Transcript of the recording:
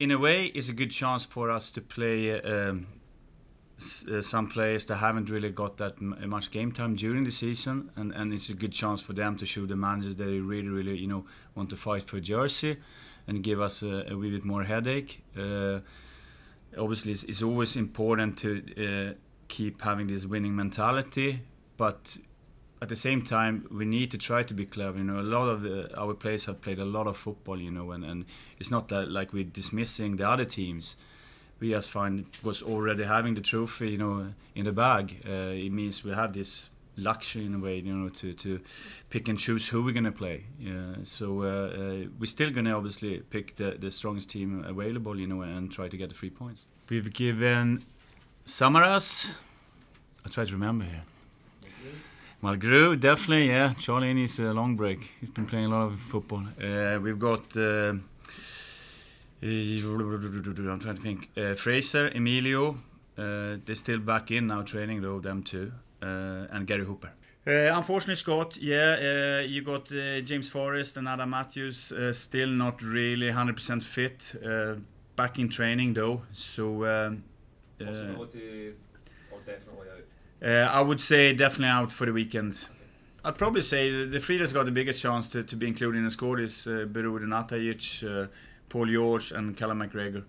in a way, it's a good chance for us to play um, uh, some players that haven't really got that much game time during the season, and, and it's a good chance for them to show the managers that they really, really, you know, want to fight for jersey, and give us a, a wee bit more headache. Uh, obviously, it's, it's, always important to uh, keep having this winning mentality, but at the same time, we need to try to be clever. You know, a lot of the, our players have played a lot of football. You know, and, and it's not that like we're dismissing the other teams we just find because already having the trophy, you know, in the bag. Uh, it means we have this luxury in a way, you know, to, to pick and choose who we're gonna play. Yeah, so uh, uh, we're still gonna obviously pick the, the strongest team available, you know, and try to get the three points. We've given Samaras. I try to remember here. Mulgrew, definitely, yeah. Charlie needs a long break. He's been playing a lot of football. Uh, we've got uh, I'm trying to think. Uh, Fraser, Emilio, uh, they're still back in now training though, them two, uh, and Gary Hooper. Uh, unfortunately, Scott, yeah, uh, you got uh, James Forrest and Adam Matthews still not really 100% fit. back in training though, so. Um, Possibility or definitely out? I would say definitely out for the weekend. I'd probably say the three that's got the biggest chance to, to be included in the squad is uh, Bahrudin Atajic, Paul George and Callum McGregor.